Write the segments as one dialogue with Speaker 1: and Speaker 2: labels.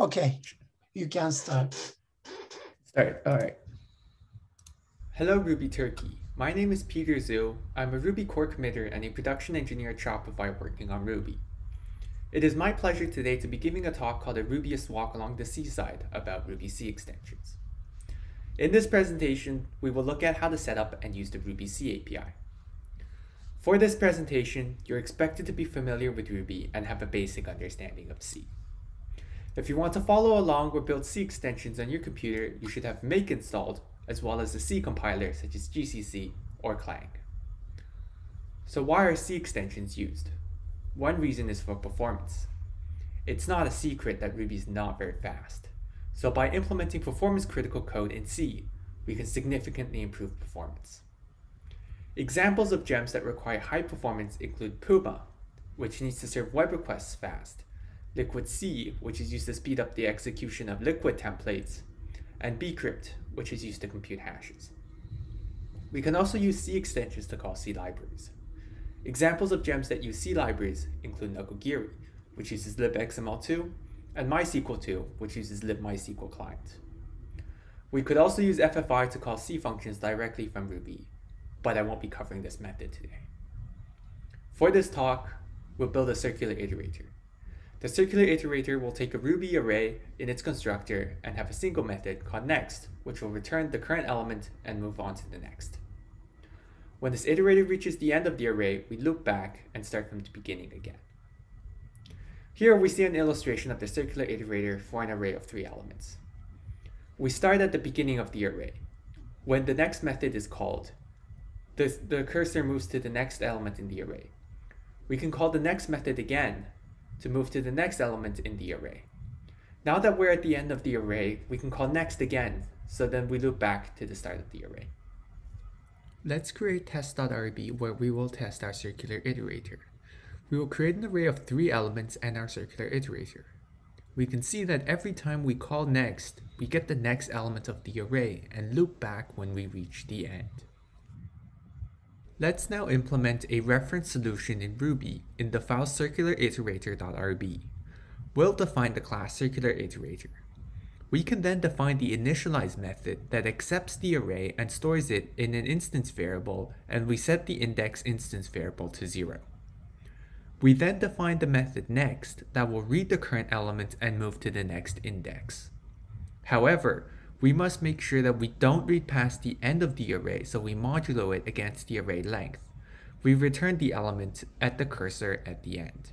Speaker 1: Okay, you can start.
Speaker 2: Start. All right. Hello, Ruby Turkey. My name is Peter Zhu. I'm a Ruby core committer and a production engineer at Shopify working on Ruby. It is my pleasure today to be giving a talk called a Rubyist Walk Along the C-side about Ruby C extensions. In this presentation, we will look at how to set up and use the Ruby C API. For this presentation, you're expected to be familiar with Ruby and have a basic understanding of C. If you want to follow along or build C extensions on your computer, you should have make installed, as well as a C compiler such as GCC or Clang. So why are C extensions used? One reason is for performance. It's not a secret that Ruby is not very fast. So by implementing performance critical code in C, we can significantly improve performance. Examples of gems that require high performance include Puma, which needs to serve web requests fast, Liquid C, which is used to speed up the execution of Liquid templates, and bcrypt, which is used to compute hashes. We can also use C extensions to call C libraries. Examples of gems that use C libraries include Nokogiri, which uses libxml2, and MySQL2, which uses libmysql client. We could also use FFI to call C functions directly from Ruby, but I won't be covering this method today. For this talk, we'll build a circular iterator. The circular iterator will take a Ruby array in its constructor and have a single method called next, which will return the current element and move on to the next. When this iterator reaches the end of the array, we loop back and start from the beginning again. Here we see an illustration of the circular iterator for an array of three elements. We start at the beginning of the array. When the next method is called, the, the cursor moves to the next element in the array. We can call the next method again to move to the next element in the array. Now that we're at the end of the array, we can call next again, so then we loop back to the start of the array. Let's create test.rb where we will test our circular iterator. We will create an array of three elements and our circular iterator. We can see that every time we call next, we get the next element of the array and loop back when we reach the end. Let's now implement a reference solution in Ruby in the file circulariterator.rb. We'll define the class circulariterator. We can then define the initialize method that accepts the array and stores it in an instance variable and we set the index instance variable to 0. We then define the method next that will read the current element and move to the next index. However, we must make sure that we don't read past the end of the array, so we modulo it against the array length. We return the element at the cursor at the end.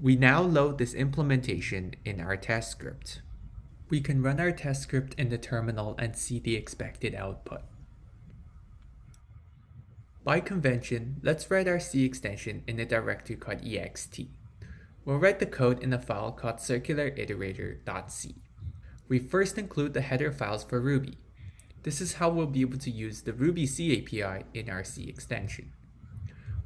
Speaker 2: We now load this implementation in our test script. We can run our test script in the terminal and see the expected output. By convention, let's write our C extension in a directory called ext. We'll write the code in a file called circulariterator.c we first include the header files for Ruby. This is how we'll be able to use the Ruby C API in our C extension.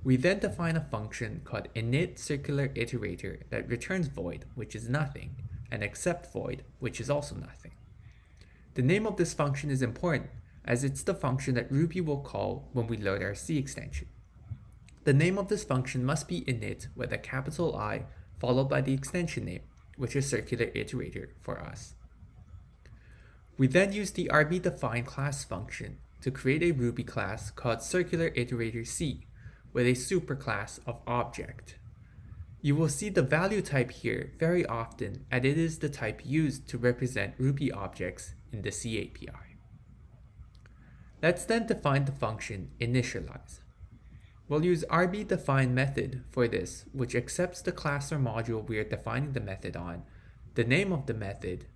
Speaker 2: We then define a function called init circular iterator that returns void, which is nothing, and accept void, which is also nothing. The name of this function is important as it's the function that Ruby will call when we load our C extension. The name of this function must be init with a capital I followed by the extension name, which is circular iterator for us. We then use the rbdefine class function to create a Ruby class called circular iterator C with a superclass of object. You will see the value type here very often and it is the type used to represent Ruby objects in the C API. Let's then define the function initialize. We'll use rbdefine method for this, which accepts the class or module we are defining the method on, the name of the method,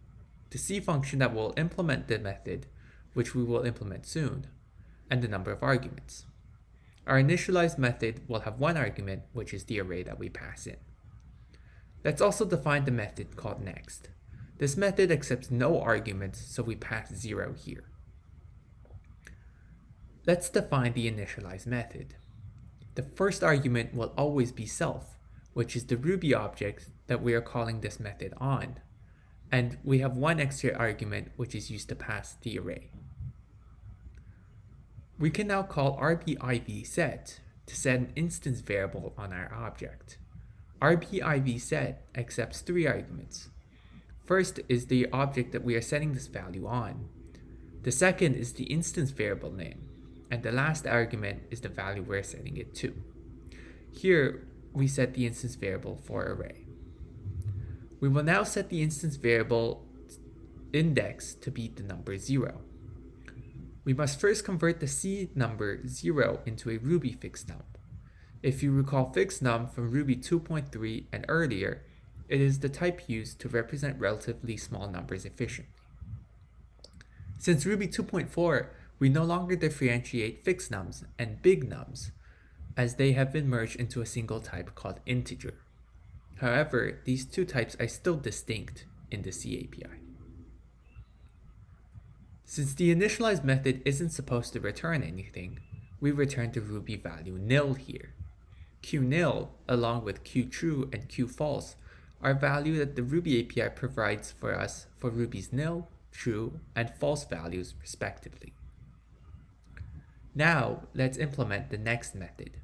Speaker 2: the C function that will implement the method, which we will implement soon, and the number of arguments. Our initialize method will have one argument, which is the array that we pass in. Let's also define the method called next. This method accepts no arguments, so we pass 0 here. Let's define the initialize method. The first argument will always be self, which is the Ruby object that we are calling this method on. And we have one extra argument which is used to pass the array. We can now call rbivset to set an instance variable on our object. rbivset accepts three arguments. First is the object that we are setting this value on. The second is the instance variable name. And the last argument is the value we're setting it to. Here, we set the instance variable for array. We will now set the instance variable index to be the number 0. We must first convert the C number 0 into a Ruby Fixnum. If you recall Fixnum from Ruby 2.3 and earlier, it is the type used to represent relatively small numbers efficiently. Since Ruby 2.4, we no longer differentiate Fixnums and Bignums, as they have been merged into a single type called integer. However, these two types are still distinct in the C API. Since the initialize method isn't supposed to return anything, we return the Ruby value nil here. QNil, along with QTrue and QFalse, are values that the Ruby API provides for us for Ruby's nil, true, and false values respectively. Now, let's implement the next method.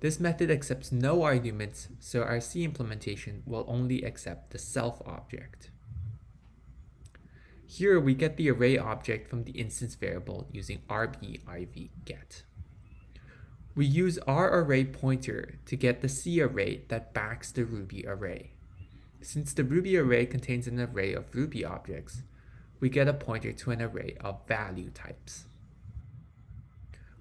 Speaker 2: This method accepts no arguments, so our C implementation will only accept the self object. Here we get the array object from the instance variable using rbivget. We use RARRAY_PTR to get the C array that backs the Ruby array. Since the Ruby array contains an array of Ruby objects, we get a pointer to an array of value types.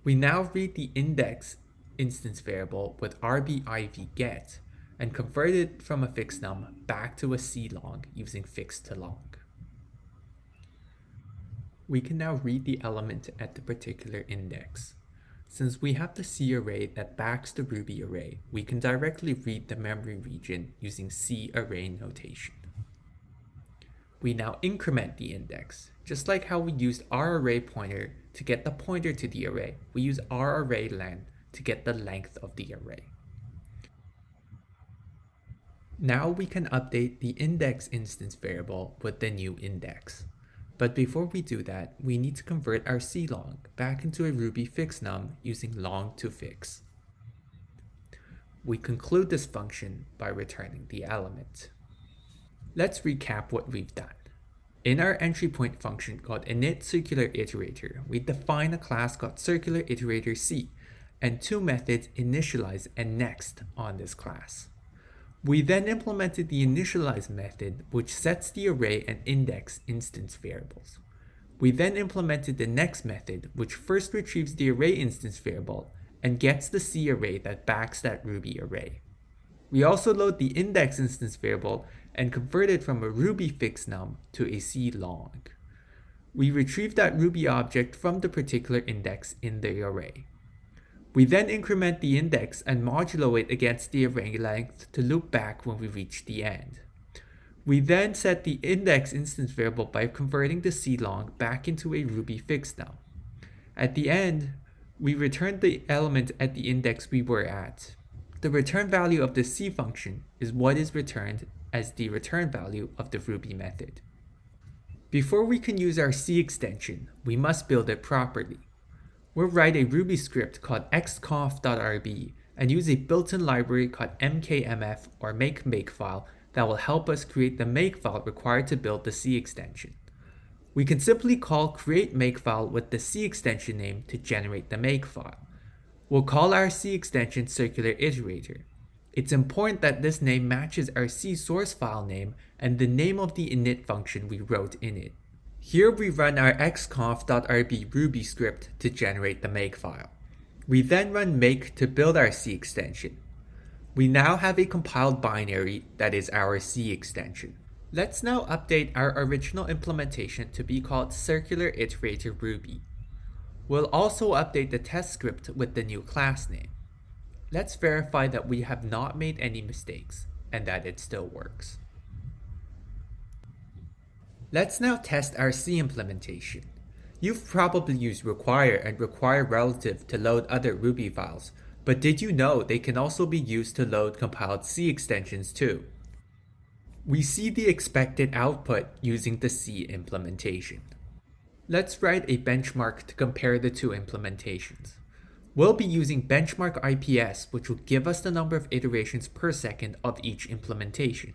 Speaker 2: We now read the index instance variable with rbivget and convert it from a Fixnum back to a C-long using fixed to long. We can now read the element at the particular index. Since we have the C array that backs the Ruby array, we can directly read the memory region using C array notation. We now increment the index. Just like how we used RARRAY_PTR to get the pointer to the array, we use RARRAY_LEN to get the length of the array. Now we can update the index instance variable with the new index. But before we do that, we need to convert our C-long back into a Ruby Fixnum using long to fix. We conclude this function by returning the element. Let's recap what we've done. In our entry point function called init circular iterator, we define a class called circular iterator C and two methods initialize and next on this class. We then implemented the initialize method, which sets the array and index instance variables. We then implemented the next method, which first retrieves the array instance variable and gets the C array that backs that Ruby array. We also load the index instance variable and convert it from a Ruby Fixnum to a C long. We retrieve that Ruby object from the particular index in the array. We then increment the index and modulo it against the array length to loop back when we reach the end. We then set the index instance variable by converting the C-long back into a Ruby Fixnum. At the end, we return the element at the index we were at. The return value of the C function is what is returned as the return value of the Ruby method. Before we can use our C extension, we must build it properly we'll write a Ruby script called extconf.rb and use a built-in library called mkmf or make makefile that will help us create the makefile required to build the C extension. We can simply call create makefile with the C extension name to generate the makefile. We'll call our C extension circular iterator. It's important that this name matches our C source file name and the name of the init function we wrote in it. Here we run our extconf.rb Ruby script to generate the makefile. We then run make to build our C extension. We now have a compiled binary that is our C extension. Let's now update our original implementation to be called Circular Iterator Ruby. We'll also update the test script with the new class name. Let's verify that we have not made any mistakes and that it still works. Let's now test our C implementation. You've probably used require and require relative to load other Ruby files, but did you know they can also be used to load compiled C extensions too? We see the expected output using the C implementation. Let's write a benchmark to compare the two implementations. We'll be using benchmark IPS, which will give us the number of iterations per second of each implementation.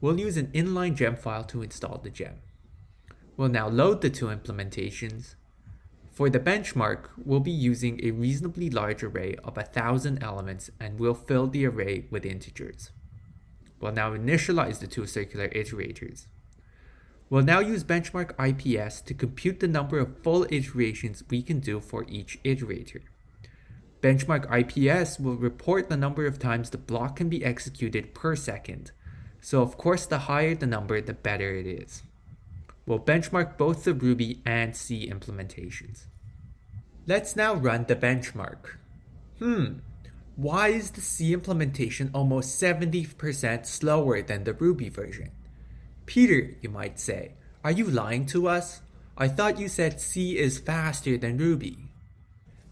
Speaker 2: We'll use an inline gem file to install the gem. We'll now load the two implementations. For the benchmark, we'll be using a reasonably large array of 1000 elements and we'll fill the array with integers. We'll now initialize the two circular iterators. We'll now use benchmark IPS to compute the number of full iterations we can do for each iterator. Benchmark IPS will report the number of times the block can be executed per second. So of course the higher the number, the better it is. We'll benchmark both the Ruby and C implementations. Let's now run the benchmark. Hmm, why is the C implementation almost 70% slower than the Ruby version? Peter, you might say, are you lying to us? I thought you said C is faster than Ruby.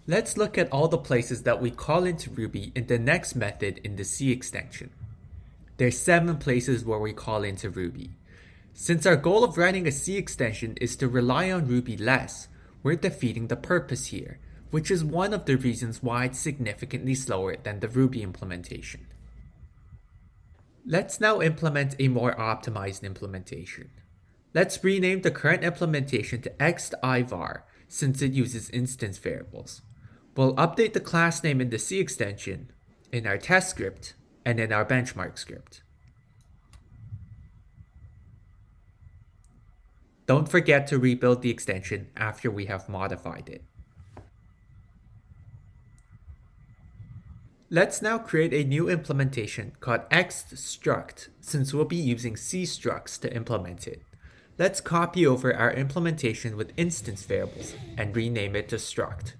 Speaker 2: Let's look at all the places that we call into Ruby in the next method in the C extension. There's seven places where we call into Ruby. Since our goal of writing a C extension is to rely on Ruby less, we're defeating the purpose here, which is one of the reasons why it's significantly slower than the Ruby implementation. Let's now implement a more optimized implementation. Let's rename the current implementation to ext_ivar since it uses instance variables. We'll update the class name in the C extension, in our test script, and in our benchmark script. Don't forget to rebuild the extension after we have modified it. Let's now create a new implementation called ext_struct since we'll be using C structs to implement it. Let's copy over our implementation with instance variables and rename it to struct.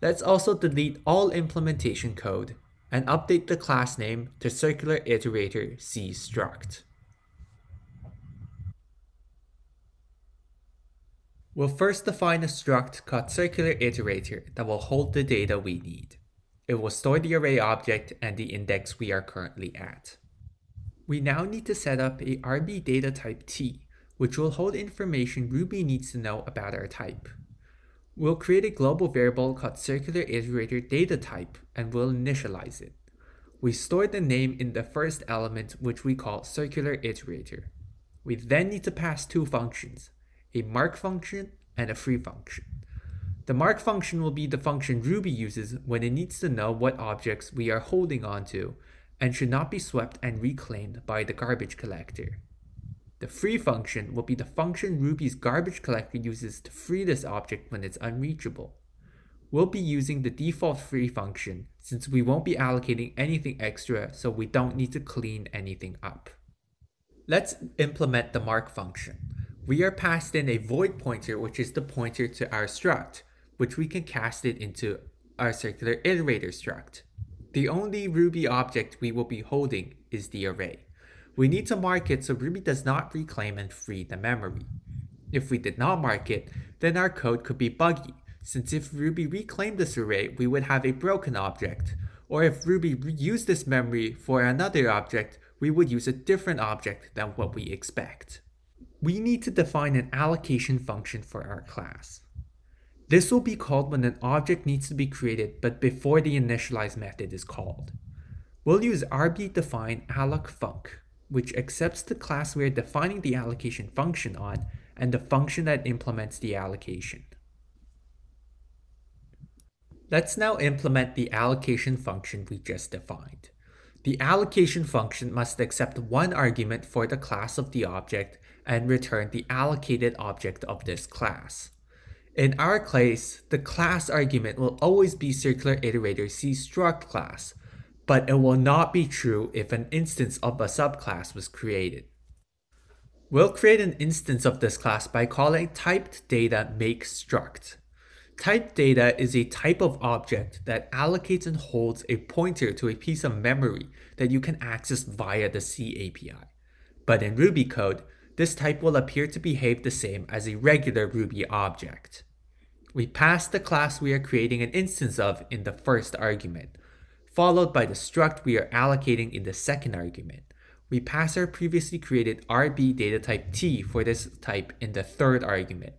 Speaker 2: Let's also delete all implementation code and update the class name to circular iterator C struct. We'll first define a struct called circular iterator that will hold the data we need. It will store the array object and the index we are currently at. We now need to set up a RB data type T, which will hold information Ruby needs to know about our type. We'll create a global variable called circular iterator data type and we'll initialize it. We store the name in the first element which we call circular iterator. We then need to pass two functions, a mark function and a free function. The mark function will be the function Ruby uses when it needs to know what objects we are holding onto and should not be swept and reclaimed by the garbage collector. The free function will be the function Ruby's garbage collector uses to free this object when it's unreachable. We'll be using the default free function since we won't be allocating anything extra so we don't need to clean anything up. Let's implement the mark function. We are passed in a void pointer which is the pointer to our struct which we can cast it into our circular iterator struct. The only Ruby object we will be holding is the array. We need to mark it so Ruby does not reclaim and free the memory. If we did not mark it, then our code could be buggy, since if Ruby reclaimed this array, we would have a broken object, or if Ruby used this memory for another object, we would use a different object than what we expect. We need to define an allocation function for our class. This will be called when an object needs to be created but before the initialize method is called. We'll use rbdefine alloc_func, which accepts the class we are defining the allocation function on and the function that implements the allocation. Let's now implement the allocation function we just defined. The allocation function must accept one argument for the class of the object and return the allocated object of this class. In our case, the class argument will always be circular iterator C struct class, but it will not be true if an instance of a subclass was created. We'll create an instance of this class by calling typed data make struct. Typed data is a type of object that allocates and holds a pointer to a piece of memory that you can access via the C API. But in Ruby code, this type will appear to behave the same as a regular Ruby object. We pass the class we are creating an instance of in the first argument, followed by the struct we are allocating in the second argument. We pass our previously created RB data type T for this type in the third argument,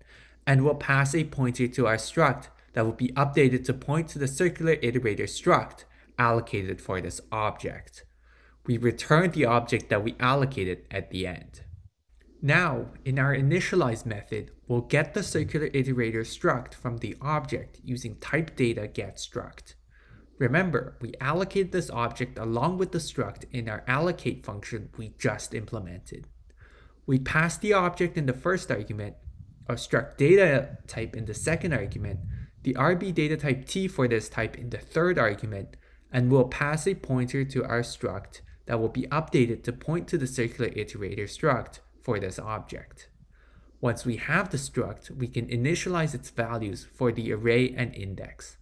Speaker 2: and we'll pass a pointer to our struct that will be updated to point to the circular iterator struct allocated for this object. we return the object that we allocated at the end. Now, in our initialize method, we'll get the circular iterator struct from the object using type data get struct. Remember, we allocated this object along with the struct in our allocate function we just implemented. We pass the object in the first argument, our struct data type in the second argument, the RB data type t for this type in the third argument, and we'll pass a pointer to our struct that will be updated to point to the circular iterator struct for this object. Once we have the struct, we can initialize its values for the array and index.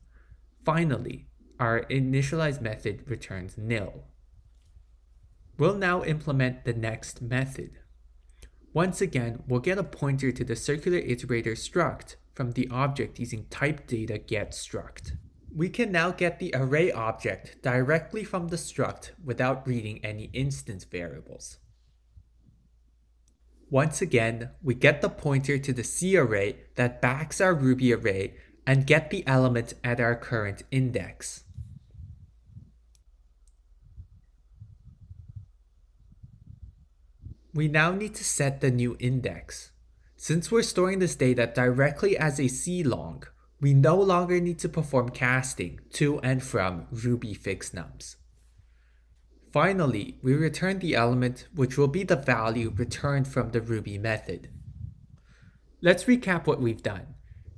Speaker 2: Finally, our initialize method returns nil. We'll now implement the next method. Once again, we'll get a pointer to the circular iterator struct from the object using type data get struct. We can now get the array object directly from the struct without reading any instance variables. Once again, we get the pointer to the C array that backs our Ruby array and get the element at our current index. We now need to set the new index. Since we're storing this data directly as a C long, we no longer need to perform casting to and from Ruby Fixnums. Finally, we return the element which will be the value returned from the Ruby method. Let's recap what we've done.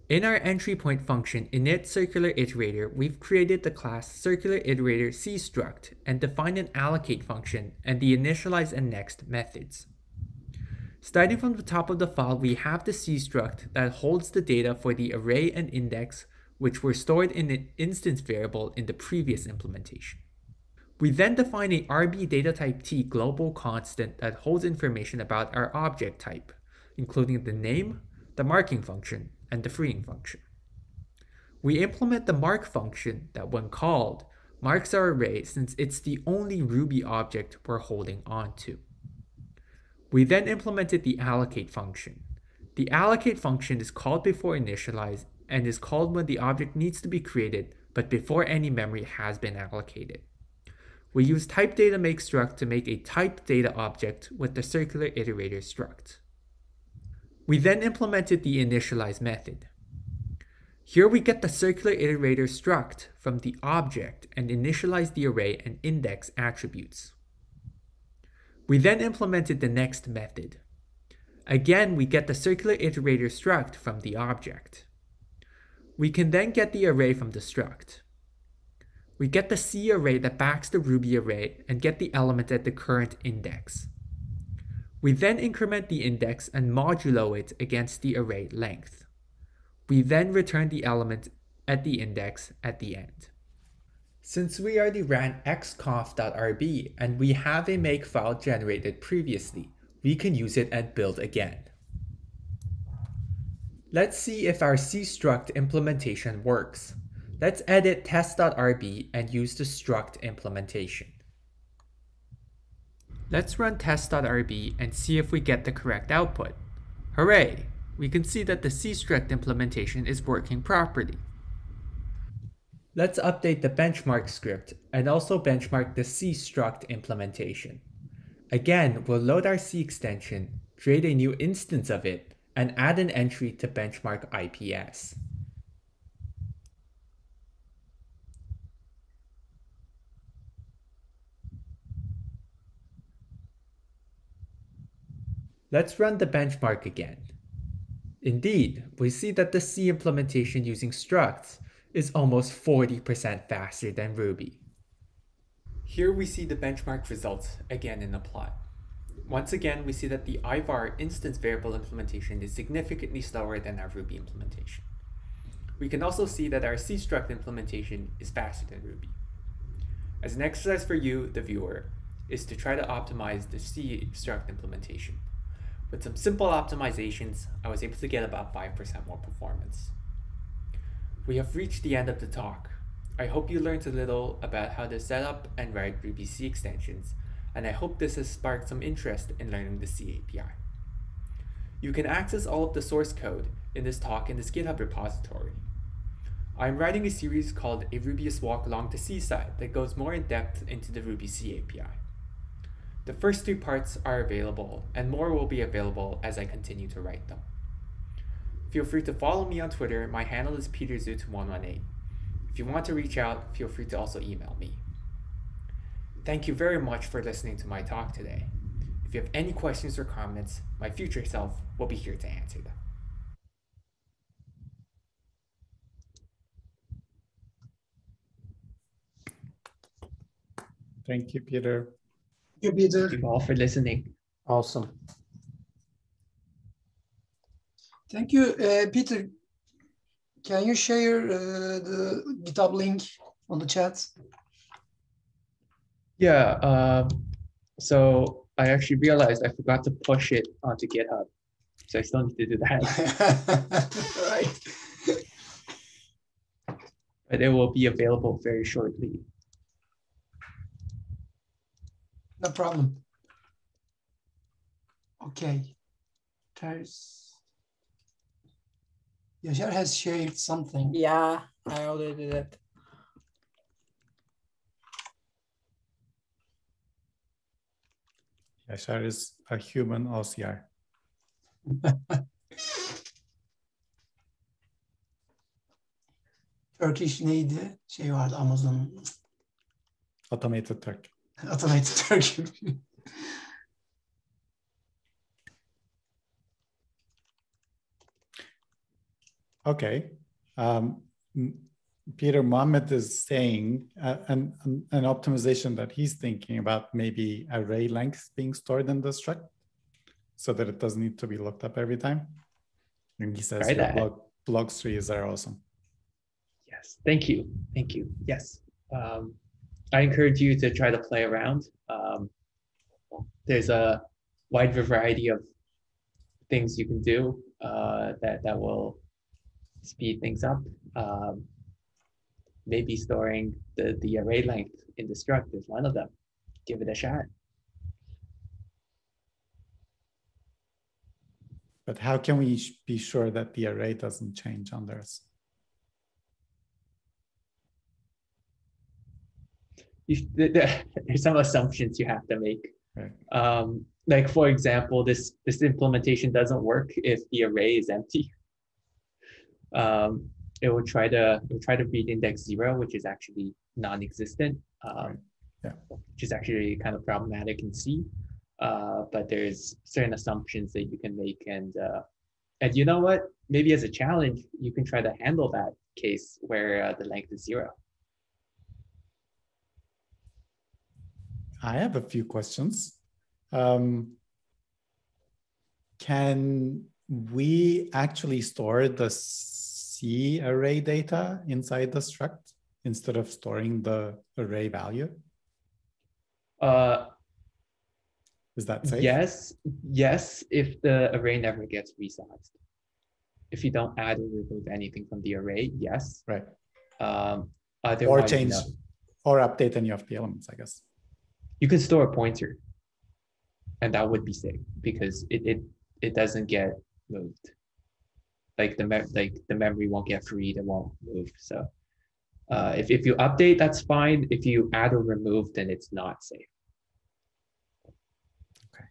Speaker 2: In our entry point function init circular iterator, we've created the class circular iterator and defined an allocate function and the initialize and next methods. Starting from the top of the file, we have the cstruct that holds the data for the array and index which were stored in an instance variable in the previous implementation. We then define a RB data type T global constant that holds information about our object type, including the name, the marking function, and the freeing function. We implement the mark function that when called, marks our array since it's the only Ruby object we're holding onto. We then implemented the allocate function. The allocate function is called before initialize and is called when the object needs to be created but before any memory has been allocated. We use type data make struct to make a type data object with the circular iterator struct. We then implemented the initialize method. Here we get the circular iterator struct from the object and initialize the array and index attributes. We then implemented the next method. Again, we get the circular iterator struct from the object. We can then get the array from the struct. We get the C array that backs the Ruby array and get the element at the current index. We then increment the index and modulo it against the array length. We then return the element at the index at the end. Since we already ran extconf.rb and we have a makefile generated previously, we can use it and build again. Let's see if our cstruct implementation works. Let's edit test.rb and use the struct implementation. Let's run test.rb and see if we get the correct output. Hooray! We can see that the cstruct implementation is working properly. Let's update the benchmark script and also benchmark the cstruct implementation. Again, we'll load our C extension, create a new instance of it, and add an entry to benchmark IPS. Let's run the benchmark again. Indeed, we see that the C implementation using structs is almost 40% faster than Ruby. Here we see the benchmark results again in the plot. Once again, we see that the IVAR instance variable implementation is significantly slower than our Ruby implementation. We can also see that our C struct implementation is faster than Ruby. As an exercise for you, the viewer, is to try to optimize the C struct implementation. With some simple optimizations, I was able to get about 5% more performance. We have reached the end of the talk. I hope you learned a little about how to set up and write Ruby C extensions, and I hope this has sparked some interest in learning the C API. You can access all of the source code in this talk in this GitHub repository. I'm writing a series called A Rubyist Walk Along the C-side that goes more in depth into the Ruby C API. The first three parts are available, and more will be available as I continue to write them. Feel free to follow me on Twitter. My handle is peterzhu2118. If you want to reach out, feel free to also email me. Thank you very much for listening to my talk today. If you have any questions or comments, my future self will be here to answer them.
Speaker 3: Thank you, Peter.
Speaker 1: Thank you, Peter.
Speaker 2: Thank you all for listening.
Speaker 4: Awesome.
Speaker 1: Thank you, uh, Peter. Can you share uh, the GitHub link on the chat?
Speaker 2: Yeah, um, so I actually realized I forgot to push it onto GitHub. So I still need to do that.
Speaker 1: right.
Speaker 2: But it will be available very shortly.
Speaker 1: No problem. Okay. There's Yaşar has shared something.
Speaker 5: Yeah, I already did it.
Speaker 3: Yaşar is a human OCR.
Speaker 1: Turkish neydi? Şey vardı Amazon.
Speaker 3: Automated Turk.
Speaker 1: Automated Turkey.
Speaker 3: Okay. Um, m- Peter Mohammed is saying uh, an, an, an optimization that he's thinking about maybe array length being stored in the struct so that it doesn't need to be looked up every time. And he says
Speaker 2: Try
Speaker 3: your
Speaker 2: that.
Speaker 3: blog, trees are awesome.
Speaker 2: Yes, thank you, thank you. Yes, um, I encourage you to try to play around. Um, there's a wide variety of things you can do uh, that that will speed things up. Um, maybe storing the the array length in the struct is one of them. Give it a shot.
Speaker 3: But how can we be sure that the array doesn't change under us?
Speaker 2: You, sh- th- th- there's some assumptions you have to make.
Speaker 3: Right.
Speaker 2: Um, like for example, this this implementation doesn't work if the array is empty. Um, it will try to it will try to read index zero, which is actually non-existent. Um,
Speaker 3: Right. Yeah.
Speaker 2: Which is actually kind of problematic in C. Uh, but there's certain assumptions that you can make, and uh, and you know what? Maybe as a challenge, you can try to handle that case where uh, the length is zero.
Speaker 3: I have a few questions. Um, can we actually store the C array data inside the struct instead of storing the array value?
Speaker 2: Uh,
Speaker 3: Is that safe?
Speaker 2: Yes, yes, if the array never gets resized. If you don't add or remove anything from the array, yes.
Speaker 3: Right.
Speaker 2: Um,
Speaker 3: Or change
Speaker 2: no.
Speaker 3: or update any of the elements, I guess.
Speaker 2: You can store a pointer, and that would be safe because it it it doesn't get moved. Like the mem like the memory won't get freed, it won't move. So, uh, if if you update, that's fine. If you add or remove, then it's not safe. Okay.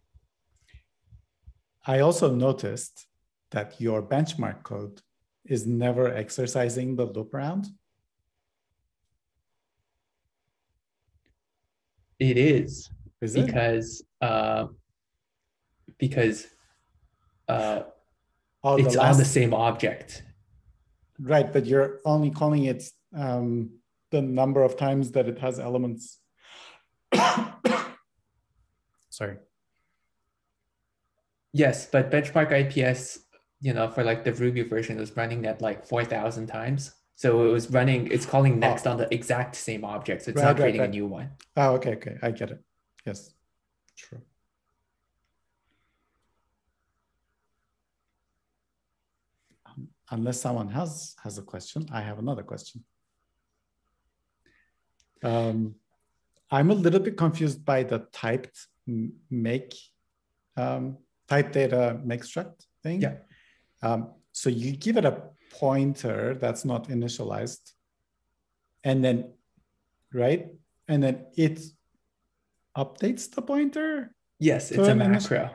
Speaker 3: I also noticed that your benchmark code is never exercising the loop around.
Speaker 2: It is
Speaker 3: Is it?
Speaker 2: because uh, because uh,
Speaker 3: Oh, the
Speaker 2: it's on the same object.
Speaker 3: Right, but you're only calling it um, the number of times that it has elements. Sorry.
Speaker 2: Yes, but benchmark IPS, you know, for like the Ruby version was running at like 4,000 times. So it was running, it's calling next on the exact same object. So it's
Speaker 3: Right,
Speaker 2: not creating
Speaker 3: right.
Speaker 2: a new one.
Speaker 3: Oh, okay, okay, I get it. Yes, true. Um, Unless someone has has a question, I have another question. Um, I'm a little bit confused by the typed make um, type data make struct thing.
Speaker 2: Yeah.
Speaker 3: Um, so you give it a pointer that's not initialized, and then right, and then it updates the pointer.
Speaker 2: Yes, it's a macro.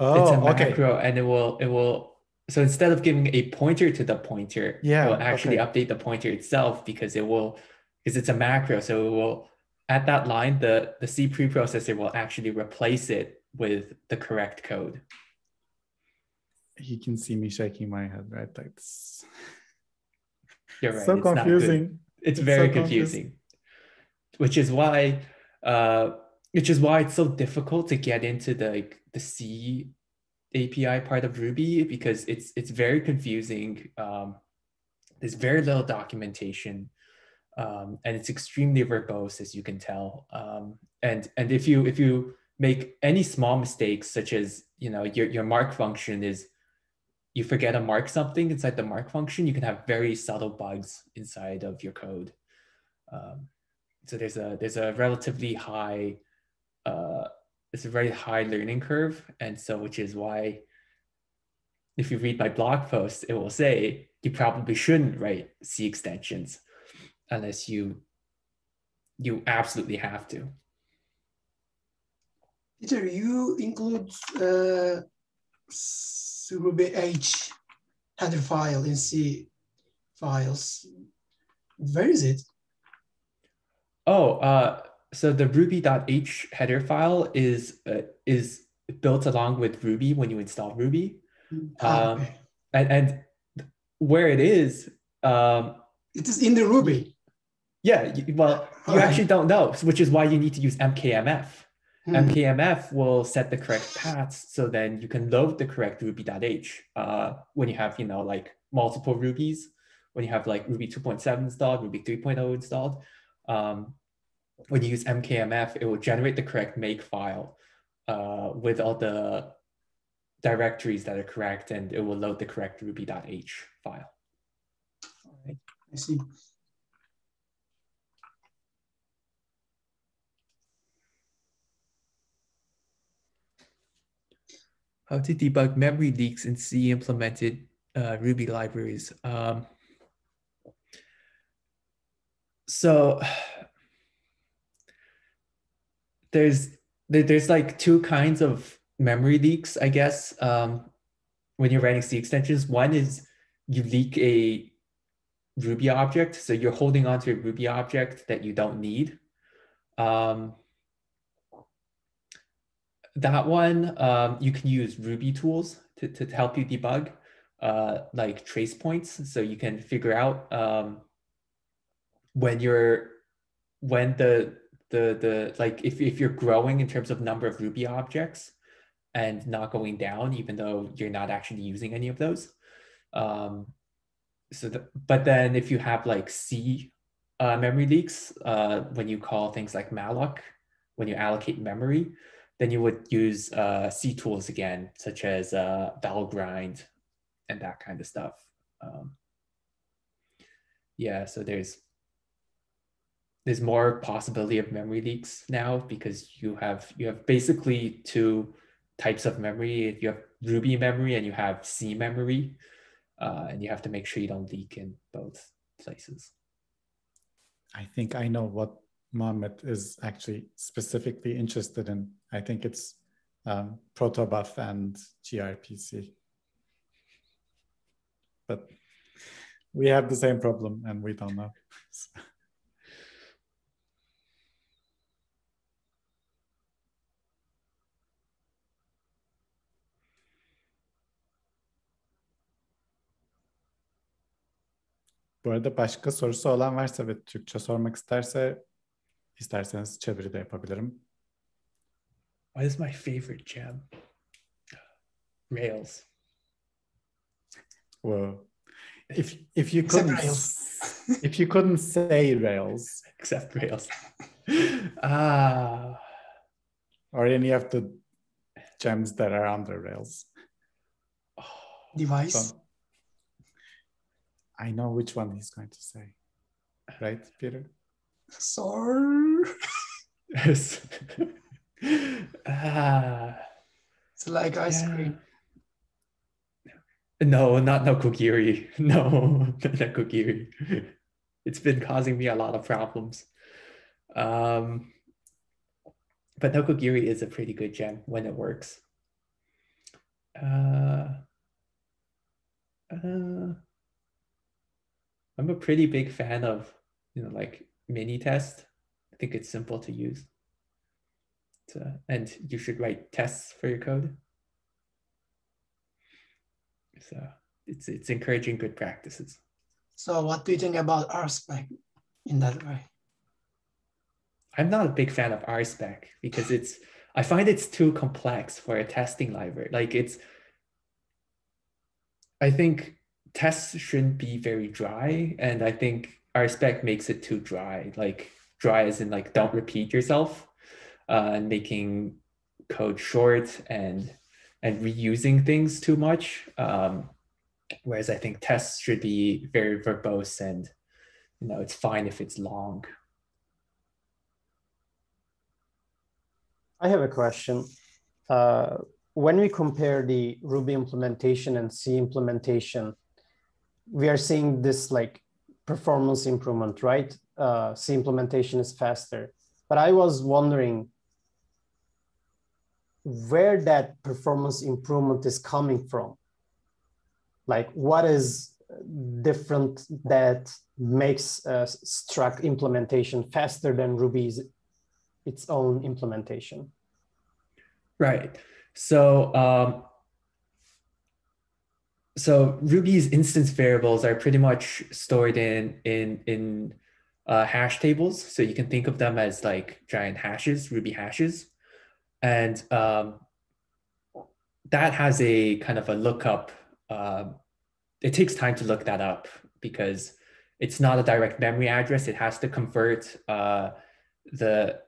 Speaker 3: Oh,
Speaker 2: it's a
Speaker 3: okay.
Speaker 2: macro and it will it will so instead of giving a pointer to the pointer
Speaker 3: Yeah,
Speaker 2: it will actually
Speaker 3: okay.
Speaker 2: update the pointer itself because it will because it's a macro so it will at that line the the c preprocessor will actually replace it with the correct code
Speaker 3: You can see me shaking my head, right? That's
Speaker 2: you're right
Speaker 3: so
Speaker 2: it's
Speaker 3: confusing.
Speaker 2: it's
Speaker 3: It's
Speaker 2: very
Speaker 3: so
Speaker 2: confusing. which is why uh which is why it's so difficult to get into the like the c api part of ruby because it's it's very confusing. Um there's very little documentation um and it's extremely verbose as you can tell. Um and and if you if you make any small mistakes such as you know your your mark function is you forget to mark something inside the mark function you can have very subtle bugs inside of your code. Um, so there's a there's a relatively high uh, it's a very high learning curve. And so which is why if you read my blog post it will say you probably shouldn't write c extensions unless you you absolutely have to.
Speaker 1: Peter, you include uh, Ruby H header file in C files. Where is it?
Speaker 2: Oh, uh, so the ruby.h header file is uh, is built along with Ruby when you install Ruby,
Speaker 1: Ah,
Speaker 2: Um,
Speaker 1: okay.
Speaker 2: and, and where it is, um,
Speaker 1: It is in the Ruby.
Speaker 2: yeah, well, you actually don't know, which is why you need to use MKMF.
Speaker 1: Hmm.
Speaker 2: MKMF will set the correct paths, so then you can load the correct ruby.h uh, when you have, you know, like multiple Rubies, when you have like Ruby 2.7 installed, Ruby 3.0 installed. Um, when you use MKMF, it will generate the correct make file uh, with all the directories that are correct, and it will load the correct ruby.h file.
Speaker 1: I see.
Speaker 2: How to debug memory leaks in C implemented uh, Ruby libraries. Um, so there's there- there's like two kinds of memory leaks, I guess. Um, when you're writing C extensions, one is you leak a Ruby object, so you're holding onto a Ruby object that you don't need. Um, that one, um, you can use Ruby tools to, to help you debug, uh, like trace points. So you can figure out um, when you're, when the, the, the, like if, if you're growing in terms of number of Ruby objects and not going down, even though you're not actually using any of those. Um, so, the, but then if you have like C uh, memory leaks, uh, when you call things like malloc, when you allocate memory, then you would use uh, C tools again, such as uh, Valgrind and that kind of stuff. Um, yeah, so there's there's more possibility of memory leaks now because you have you have basically two types of memory. You have Ruby memory and you have C memory, uh, and you have to make sure you don't leak in both places.
Speaker 3: I think I know what Mohammed is actually specifically interested in. I think it's um, protobuf and gRPC. But we have the same problem and we don't know. Bu arada başka sorusu olan varsa ve Türkçe sormak isterse isterseniz çeviri de yapabilirim.
Speaker 2: What is my favorite gem? Rails.
Speaker 3: Whoa. If if you
Speaker 1: Except
Speaker 3: couldn't
Speaker 1: Rails.
Speaker 3: if you couldn't say Rails
Speaker 2: Except Rails. Ah,
Speaker 3: or any of the gems that are under Rails,
Speaker 2: oh,
Speaker 1: Devise.
Speaker 3: don't- I know which one he's going to say. Right, Peter?
Speaker 1: Sor.
Speaker 2: yes. ah,
Speaker 1: It's like ice
Speaker 2: yeah.
Speaker 1: cream.
Speaker 2: No, not no Kokiri. No, not Kokiri. It's been causing me a lot of problems. Um, but Nokogiri is a pretty good gem when it works. Uh, uh, I'm a pretty big fan of, you know, like Minitest. I think it's simple to use. And you should write tests for your code. So it's it's encouraging good practices.
Speaker 1: So what do you think about RSpec in that way?
Speaker 2: I'm not a big fan of RSpec because it's I find it's too complex for a testing library. Like it's I think tests shouldn't be very dry, and I think RSpec makes it too dry. Like dry as in like don't repeat yourself, uh, and making code short and and reusing things too much. Um, whereas I think tests should be very verbose and you know it's fine if it's long.
Speaker 4: I have a question. Uh, when we compare the Ruby implementation and C implementation, we are seeing this like performance improvement, right? Uh, C implementation is faster. But I was wondering where that performance improvement is coming from. Like what is different that makes uh, struct implementation faster than Ruby's its own implementation?
Speaker 2: Right. So um, so Ruby's instance variables are pretty much stored in in in uh, hash tables. So you can think of them as like giant hashes, Ruby hashes, and um, that has a kind of a lookup. Uh, it takes time to look that up because it's not a direct memory address. It has to convert uh, the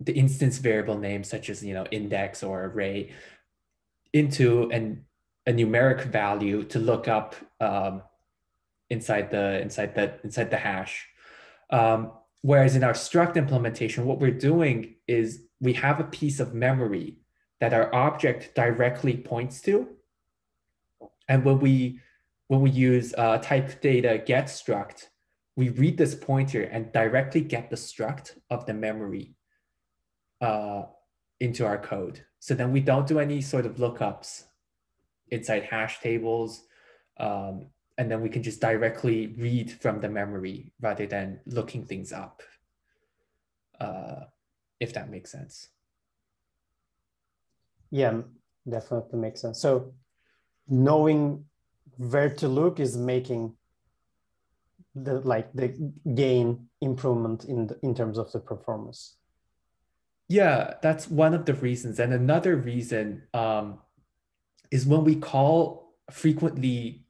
Speaker 2: the instance variable name, such as you know index or array, into an a numeric value to look up um, inside the inside the inside the hash. Um, whereas in our struct implementation, what we're doing is we have a piece of memory that our object directly points to, and when we when we use uh, TypedData_Get_Struct, we read this pointer and directly get the struct of the memory uh, into our code. So then we don't do any sort of lookups inside hash tables. Um, and then we can just directly read from the memory rather than looking things up, uh, if that makes sense.
Speaker 4: Yeah, definitely makes sense. So knowing where to look is making the like the gain improvement in the, in terms of the performance.
Speaker 2: Yeah, that's one of the reasons. And another reason um, is when we call frequently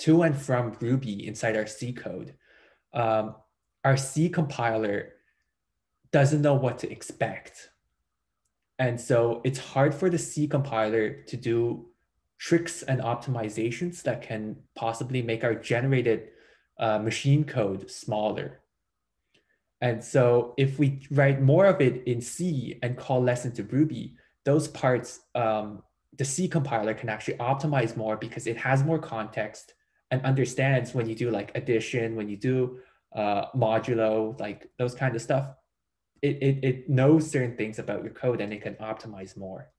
Speaker 2: to and from Ruby inside our C code, um, our C compiler doesn't know what to expect. And so it's hard for the C compiler to do tricks and optimizations that can possibly make our generated uh, machine code smaller. And so if we write more of it in C and call less into Ruby, those parts, um, the C compiler can actually optimize more because it has more context and understands when you do like addition, when you do uh, modulo, like those kind of stuff. It, it, it knows certain things about your code and it can optimize more.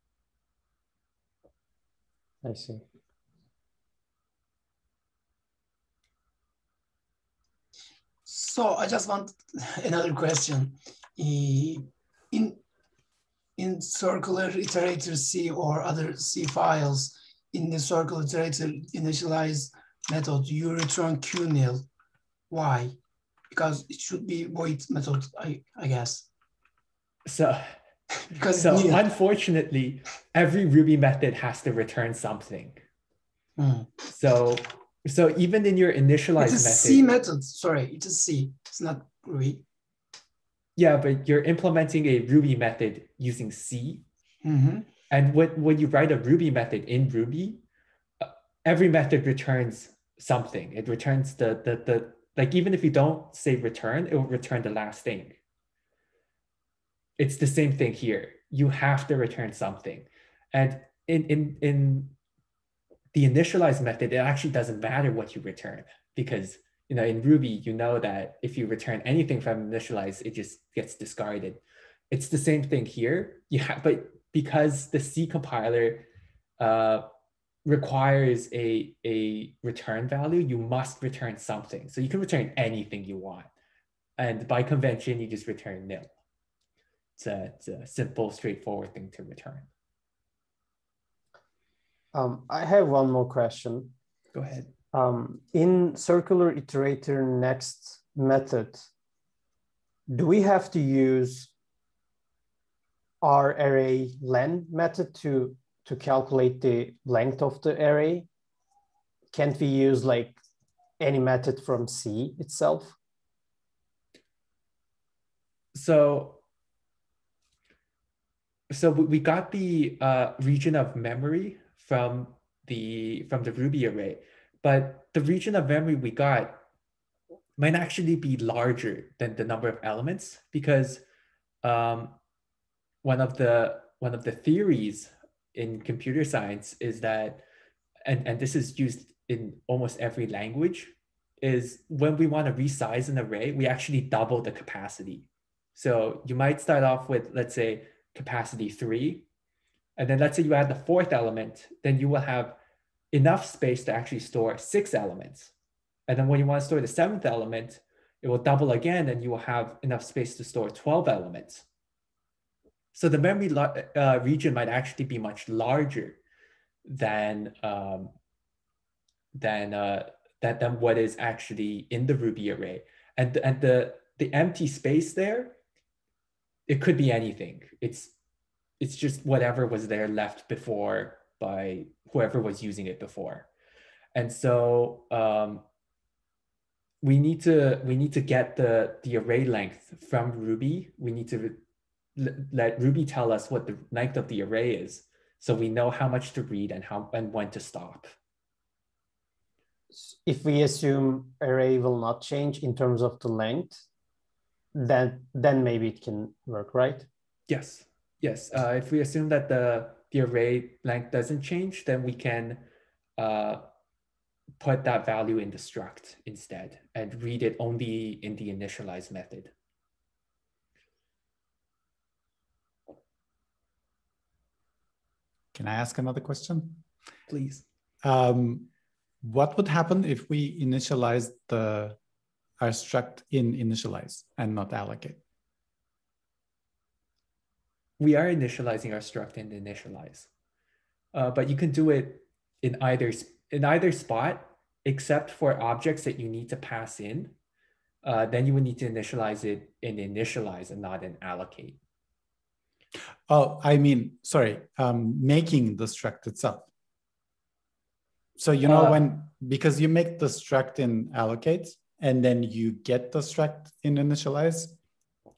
Speaker 4: I see.
Speaker 1: So I just want another question. In in circular iterator C or other C files, in the circular iterator initialize method, you return Qnil. Why? Because it should be void method, I, I guess.
Speaker 2: So, because so unfortunately, every Ruby method has to return something.
Speaker 1: Mm.
Speaker 2: So so even in your initialize
Speaker 1: it's a
Speaker 2: method,
Speaker 1: C method. Sorry, it's a C. It's not Ruby.
Speaker 2: Yeah, but you're implementing a Ruby method using C.
Speaker 1: Mm-hmm.
Speaker 2: And when, when you write a Ruby method in Ruby, uh, every method returns something. It returns the, the, the, like even if you don't say return, it will return the last thing. It's the same thing here. You have to return something. And in, in, in the initialize method, it actually doesn't matter what you return because you know in Ruby, you know that if you return anything from initialize, it just gets discarded. it's the same thing here. You have, but because the C compiler uh, requires a, a return value, you must return something. So you can return anything you want. And by convention, you just return nil. It's a, it's a simple, straightforward thing to return.
Speaker 4: Um, I have one more question.
Speaker 2: Go ahead.
Speaker 4: Um, in circular iterator next method, do we have to use our array len method to to calculate the length of the array? Can't we use like any method from C itself?
Speaker 2: So, so we got the uh, region of memory from the from the Ruby array, but the region of memory we got might actually be larger than the number of elements because um, one of the one of the theories in computer science is that, and, and this is used in almost every language, is when we want to resize an array, we actually double the capacity. So you might start off with, let's say, capacity three, and then let's say you add the fourth element, then you will have enough space to actually store six elements. And then when you want to store the seventh element, it will double again and you will have enough space to store 12 elements. So the memory uh, region might actually be much larger than um, than uh, that than what is actually in the Ruby array. And and the the empty space there, it could be anything. It's it's just whatever was there left before by whoever was using it before. And so um, we need to we need to get the the array length from Ruby. We need to let Ruby tell us what the length of the array is, so we know how much to read and how and when to stop.
Speaker 4: If we assume array will not change in terms of the length, then then maybe it can work, right?
Speaker 2: Yes, yes. Uh, if we assume that the the array length doesn't change, then we can uh, put that value in the struct instead and read it only in the initialize method.
Speaker 3: Can I ask another question?
Speaker 2: Please.
Speaker 3: Um, what would happen if we initialize the our struct in initialize and not allocate?
Speaker 2: We are initializing our struct in initialize, uh, but you can do it in either in either spot, except for objects that you need to pass in. Uh, then you would need to initialize it in initialize and not in allocate.
Speaker 3: Oh, I mean, sorry, um, making the struct itself. So you know uh, when because you make the struct in allocate and then you get the struct in initialize,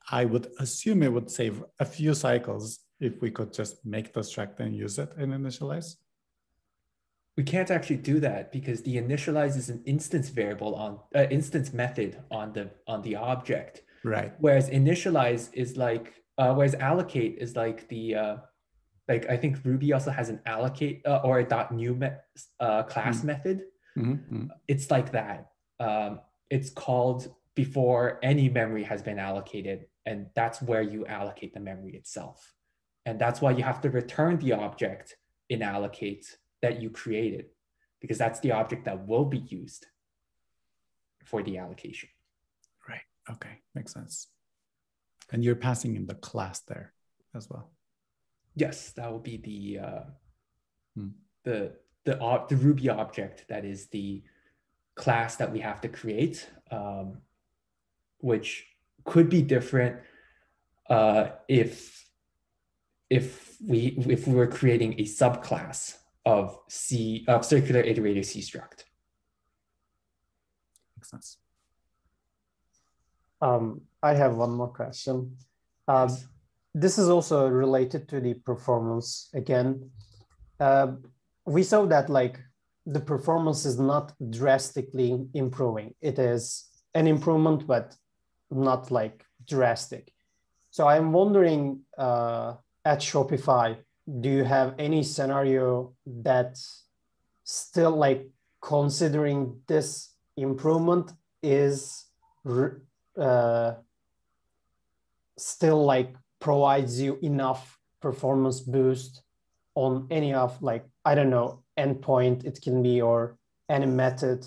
Speaker 3: I would assume it would save a few cycles if we could just make the struct and use it in initialize.
Speaker 2: We can't actually do that because the initialize is an instance variable on uh, instance method on the on the object.
Speaker 3: Right.
Speaker 2: Whereas initialize is like uh, whereas allocate is like the uh, like I think Ruby also has an allocate uh, or a dot new me- uh, class mm-hmm. method. Mm-hmm. It's like that. Um, it's called before any memory has been allocated, and that's where you allocate the memory itself. And that's why you have to return the object in allocate that you created, because that's the object that will be used for the allocation.
Speaker 3: Right. Okay. Makes sense. And you're passing in the class there as well.
Speaker 2: Yes, that will be the uh, hmm. the the the Ruby object that is the class that we have to create, um, which could be different uh, if if we if we were creating a subclass of C of circular iterator C struct.
Speaker 3: Makes sense.
Speaker 4: Um, I have one more question. Um, yes. This is also related to the performance again. Uh, we saw that like the performance is not drastically improving. It is an improvement, but not like drastic. So I'm wondering uh, at Shopify, do you have any scenario that still like considering this improvement is uh, still like provides you enough performance boost on any of like I don't know endpoint it can be or any method,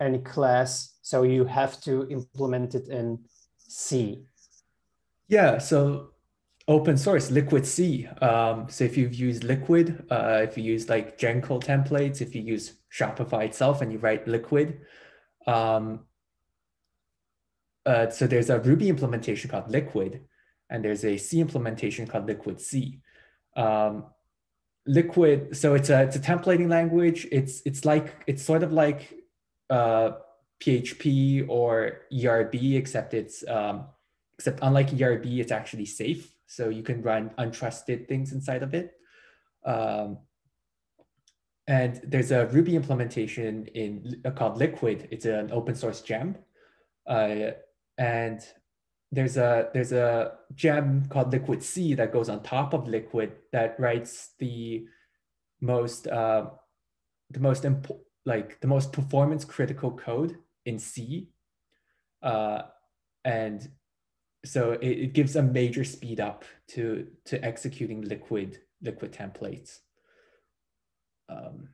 Speaker 4: any class. So you have to implement it in C.
Speaker 2: Yeah, so open source Liquid C. Um, so if you've used Liquid, uh, if you use like Jekyll templates, if you use Shopify itself and you write Liquid, um, uh, so there's a Ruby implementation called Liquid, and there's a C implementation called Liquid C. Um, Liquid, so it's a it's a templating language. It's it's like it's sort of like uh, PHP or ERB, except it's um, except unlike ERB, it's actually safe. So you can run untrusted things inside of it. Um, and there's a Ruby implementation in uh, called Liquid. It's an open source gem, uh, and there's a there's a gem called Liquid C that goes on top of Liquid that writes the most uh, the most imp- like the most performance critical code in C, uh, and so it, it gives a major speed up to to executing Liquid Liquid templates. Um,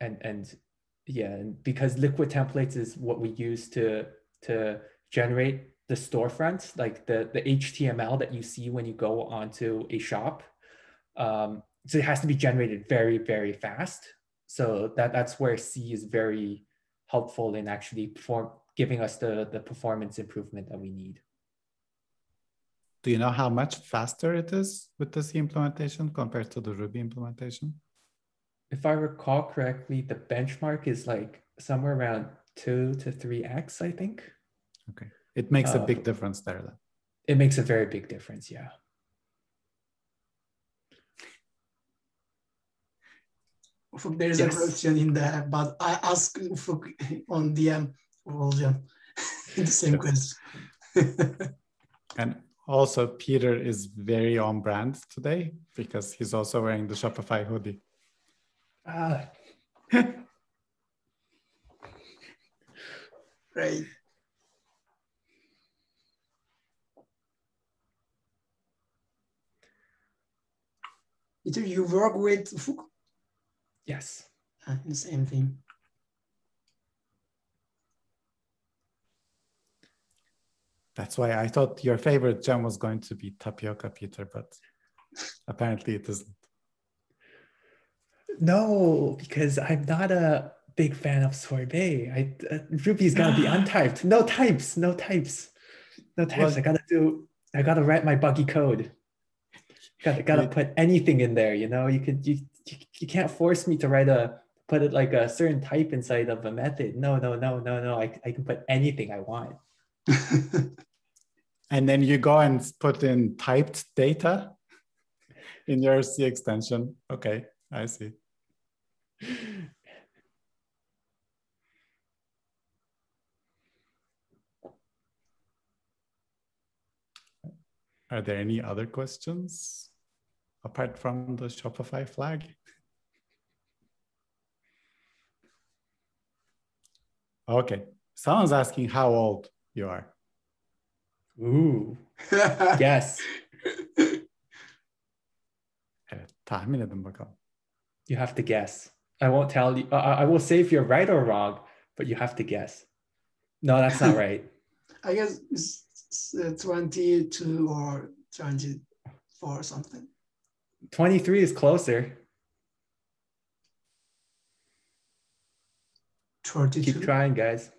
Speaker 2: and and yeah, and because Liquid templates is what we use to to generate the storefront, like the, the HTML that you see when you go onto a shop. Um, so it has to be generated very, very fast. So that, that's where C is very helpful in actually perform, giving us the, the performance improvement that we need.
Speaker 3: Do you know how much faster it is with the C implementation compared to the Ruby implementation?
Speaker 2: If I recall correctly, the benchmark is like somewhere around two to three X, I think.
Speaker 3: Okay. It makes a
Speaker 2: Uh,
Speaker 3: big difference there then.
Speaker 2: It makes a very big difference, yeah.
Speaker 1: Ufuk, there is
Speaker 2: Yes.
Speaker 1: a question in there, but I asked Ufuk on DM Volkan the same question.
Speaker 3: And also, Peter is very on brand today because he's also wearing the Shopify hoodie.
Speaker 2: Ah,
Speaker 1: Right. Peter, you work with Ufuk?
Speaker 2: yes.
Speaker 1: Ah, the same thing.
Speaker 3: That's why I thought your favorite gem was going to be tapioca, Peter, but apparently it isn't.
Speaker 2: No, because I'm not a big fan of sorbet. I uh, Ruby's gotta be untyped. No types. No types. No types.
Speaker 3: Well-
Speaker 2: I gotta do. I gotta write my buggy code. Gotta gotta put anything in there. You know, you could you you, you can't force me to write a put it like a certain type inside of a method. No, no, no, no, no. I I can put anything I want.
Speaker 3: And then you go and put in typed data in your C extension. Okay, I see. Are there any other questions apart from the Shopify flag? Okay, someone's asking how old you are.
Speaker 2: Ooh. Yes.
Speaker 3: Evet, tahmin edin bakalım.
Speaker 2: You have to guess. I won't tell you. I, I will say if you're right or wrong, but you have to guess. No, that's not right.
Speaker 1: I guess it's uh, 22 or 24 or something.
Speaker 2: 23 is closer.
Speaker 1: 32.
Speaker 2: Keep trying, guys.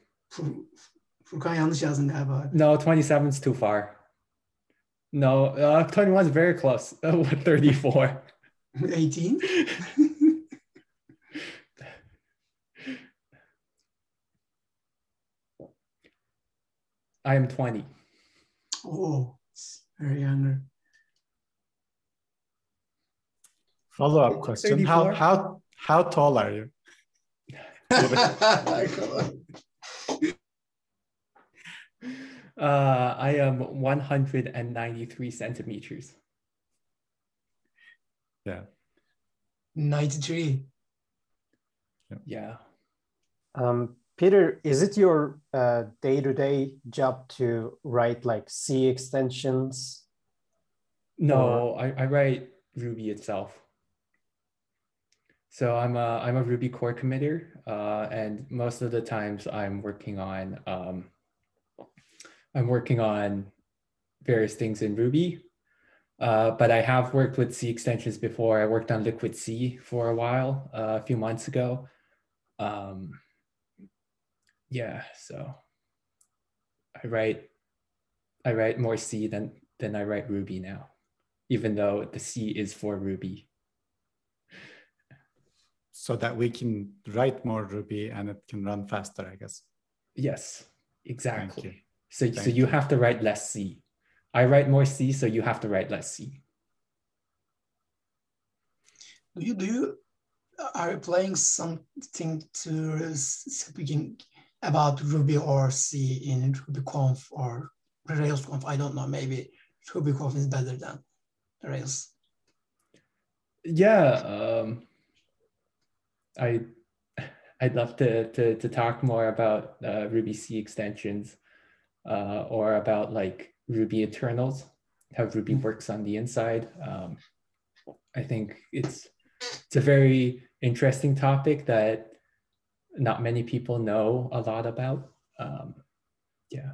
Speaker 1: Furkan yanlış yazdın galiba.
Speaker 2: No, 27 is too far. No, uh, 21 is very close. Uh, 34.
Speaker 1: 18?
Speaker 2: I am 20.
Speaker 1: oh, very younger.
Speaker 3: Follow up question: How
Speaker 2: 34?
Speaker 3: how how tall are you?
Speaker 2: Uh, I am 193 centimeters.
Speaker 3: Yeah.
Speaker 1: 93.
Speaker 2: Yeah.
Speaker 4: Um, Peter, is it your uh, day-to-day job to write like C extensions?
Speaker 2: No, I, I write Ruby itself. So I'm a I'm a Ruby core committer, uh, and most of the times I'm working on um, I'm working on various things in Ruby. Uh, but I have worked with C extensions before. I worked on Liquid C for a while, uh, a few months ago. Um, yeah, so I write I write more C than than I write Ruby now, even though the C is for Ruby.
Speaker 3: So that we can write more Ruby and it can run faster, I guess.
Speaker 2: Yes, exactly.
Speaker 3: you.
Speaker 2: So
Speaker 3: Thank
Speaker 2: so you have to write less C. I write more C, so you have to write less C.
Speaker 1: Do you do you are you playing something to speaking about Ruby or C in RubyConf or RailsConf? I don't know. Maybe RubyConf is better than Rails.
Speaker 2: Yeah, um, I I'd love to to to talk more about uh, Ruby C extensions uh, or about like Ruby internals, how Ruby works on the inside. Um, I think it's it's a very interesting topic that not many people know a lot about. Um, yeah.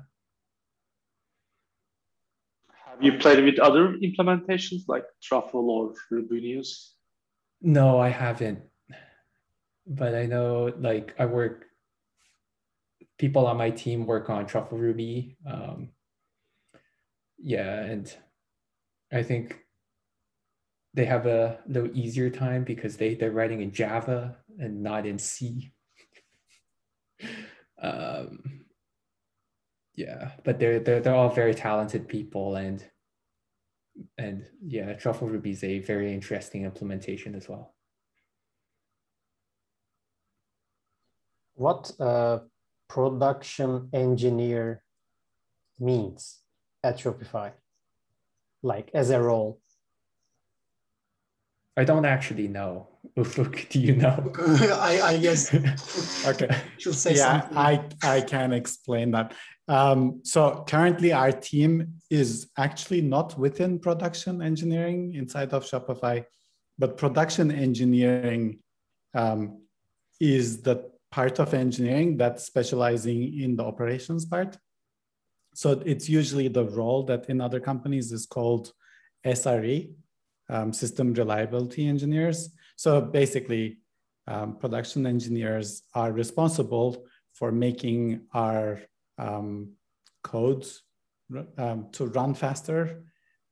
Speaker 6: Have you played with other implementations like Truffle or Rubinius?
Speaker 2: No, I haven't. But I know like I work people on my team work on Truffle Ruby. Um, yeah, and I think they have a little easier time because they, they're writing in Java and not in C. um, yeah, but they're, they're they're all very talented people and and yeah, Truffle Ruby is a very interesting implementation as well.
Speaker 4: What uh, production engineer means at Shopify, like as a role?
Speaker 2: I don't actually know. Ufuk, do you know?
Speaker 1: I, I guess
Speaker 3: Okay.
Speaker 1: she'll say
Speaker 3: yeah,
Speaker 1: something.
Speaker 3: I, I can explain that. Um, so currently our team is actually not within production engineering inside of Shopify, but production engineering um, is the part of engineering that's specializing in the operations part. So it's usually the role that in other companies is called SRE, um, system reliability engineers. So basically, um, production engineers are responsible for making our um, codes um, to run faster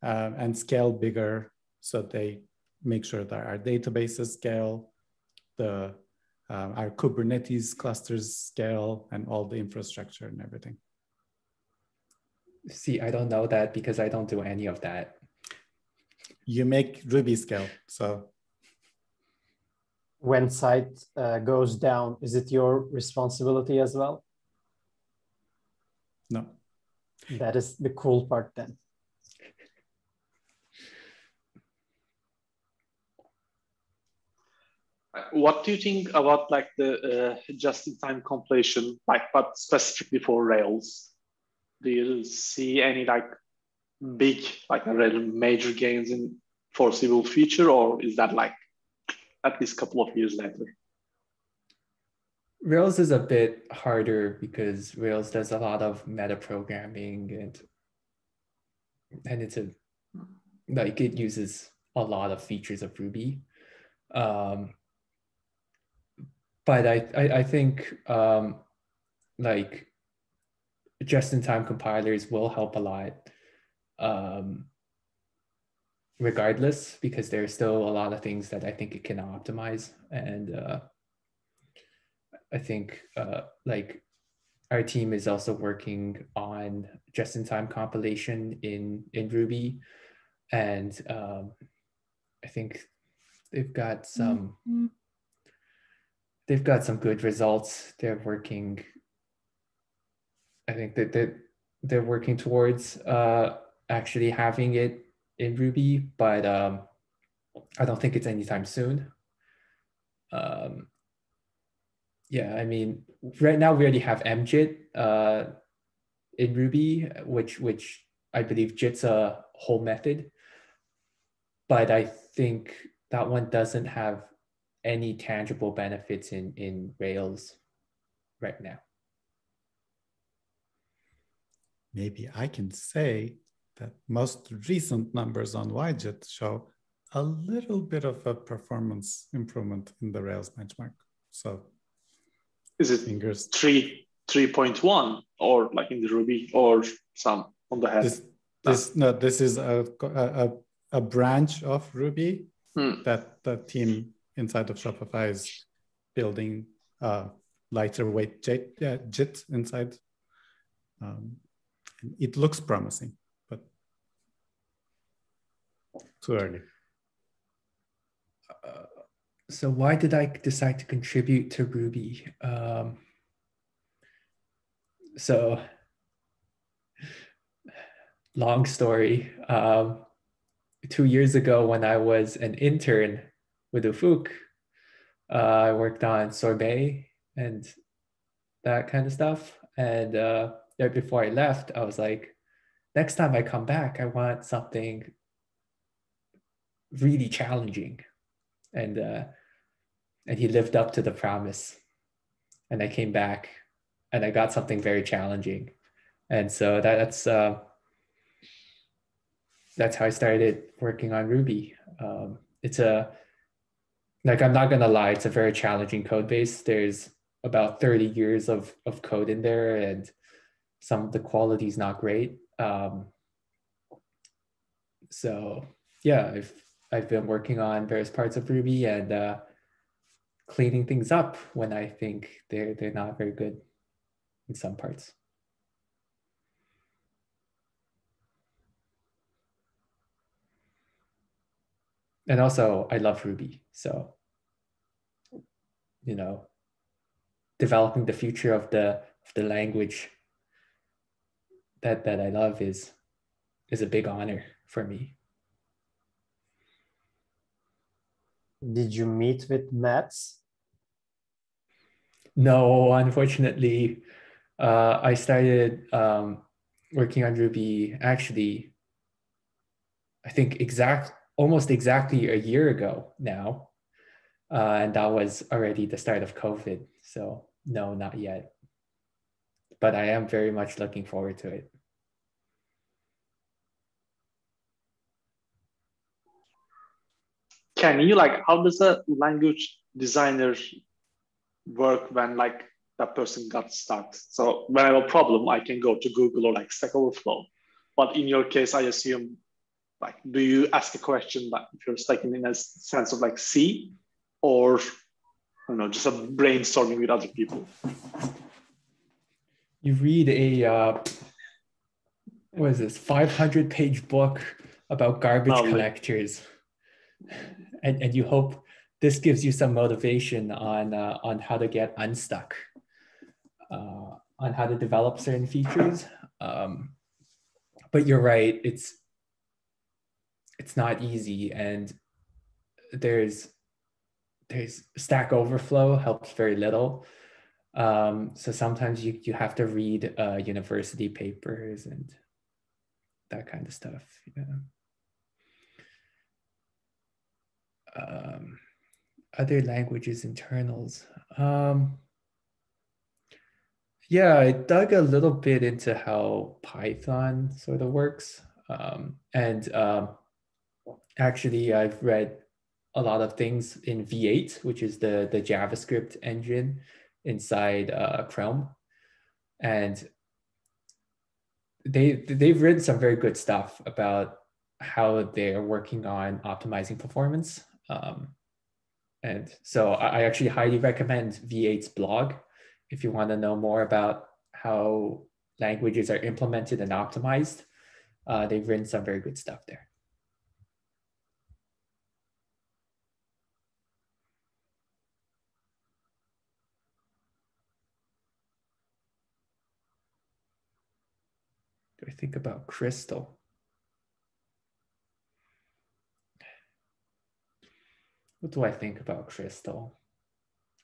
Speaker 3: uh, and scale bigger. So they make sure that our databases scale, the uh, our Kubernetes clusters scale, and all the infrastructure and everything.
Speaker 2: See, I don't know that because I don't do any of that.
Speaker 3: You make Ruby scale, so
Speaker 4: When site uh, goes down, is it your responsibility as well?
Speaker 3: no.
Speaker 4: That is the cool part then.
Speaker 6: What do you think about like the uh, just-in-time completion, like but specifically for Rails? Do you see any like big, like major gains in foreseeable future, or is that like at least a couple of years later?
Speaker 2: Rails is a bit harder because Rails does a lot of meta programming and and it's a like it uses a lot of features of Ruby. Um, but I, I, I think um, like just-in-time compilers will help a lot um, regardless because there are still a lot of things that I think it can optimize. And uh, I think uh, like our team is also working on just-in-time compilation in in Ruby, and um, I think they've got some they've got some good results. They're working. I think that they're, they're working towards uh, actually having it in Ruby, but um, I don't think it's anytime soon. Um, yeah, I mean, right now we already have mjit uh, in Ruby, which which I believe JIT's a whole method. but I think that one doesn't have any tangible benefits in, in Rails right now.
Speaker 3: Maybe I can say that most recent numbers on YJIT show a little bit of a performance improvement in the Rails benchmark. So
Speaker 6: is it
Speaker 3: fingers
Speaker 6: three three point one or like in the Ruby or some on the head?
Speaker 3: This, this no, this is a a, a branch of Ruby
Speaker 6: Hmm.
Speaker 3: that the team inside of Shopify is building lighter weight JIT, uh, JIT inside. Um, it looks promising, but too early.
Speaker 2: Uh, so why did I decide to contribute to Ruby? Um, so long story. Um, two years ago when I was an intern with Ufuk, uh, I worked on Sorbet and that kind of stuff. And uh, right before I left, I was like, next time I come back, I want something really challenging. And uh, and he lived up to the promise. And I came back and I got something very challenging. And so that, that's uh, that's how I started working on Ruby. Um, it's a like I'm not gonna lie, it's a very challenging code base. There's about 30 years of of code in there, and some of the quality is not great. Um, so yeah, I've I've been working on various parts of Ruby and uh, cleaning things up when I think they're they're not very good in some parts. And also I love Ruby. So, you know, developing the future of the of the language that that I love is is a big honor for me.
Speaker 4: Did you meet with Mats?
Speaker 2: No, unfortunately, uh, I started um, working on Ruby actually. I think exact almost exactly a year ago now. Uh, and that was already the start of COVID. So, no, not yet. But I am very much looking forward to it.
Speaker 6: Can you like how does a language designer work when like that person got stuck? So when I have a problem, I can go to Google or like Stack Overflow. But in your case, I assume like do you ask a question like if you're stuck in a sense of like see, or I don't know, just a brainstorming with other people?
Speaker 2: You read a uh, what is this 500 page book about garbage
Speaker 6: Lovely.
Speaker 2: collectors and, and you hope this gives you some motivation on uh, on how to get unstuck uh, on how to develop certain features um, but you're right it's it's not easy and there's there's stack overflow helps very little. Um, so sometimes you, you have to read uh, university papers and that kind of stuff yeah um, other languages internals. Um, yeah i dug a little bit into how python sort of works. Um, and um, actually I've read a lot of things in V8, which is the, the JavaScript engine inside uh, Chrome. And they, they've written some very good stuff about how they're working on optimizing performance. Um, and so I, actually highly recommend V8's blog if you want to know more about how languages are implemented and optimized. Uh, they've written some very good stuff there. Think about crystal? What do I think about crystal?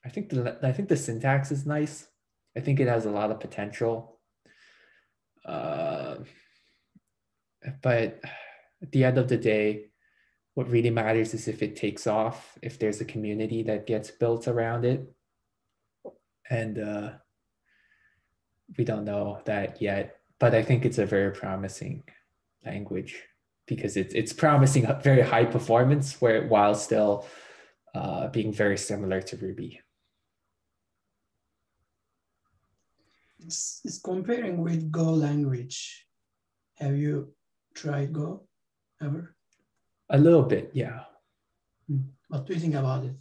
Speaker 2: I think the I think the syntax is nice. I think it has a lot of potential. Uh, but at the end of the day, what really matters is if it takes off, if there's a community that gets built around it. And uh, we don't know that yet, but I think it's a very promising language because it's it's promising very high performance where while still uh, being very similar to Ruby.
Speaker 1: It's, it's comparing with Go language. Have you tried Go ever?
Speaker 2: A little bit, yeah.
Speaker 1: Hmm. What do you think about it?